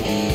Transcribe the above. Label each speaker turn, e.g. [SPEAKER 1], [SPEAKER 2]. [SPEAKER 1] Bye.